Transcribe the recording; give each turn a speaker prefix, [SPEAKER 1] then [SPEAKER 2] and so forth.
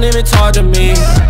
[SPEAKER 1] Don't even talk to me.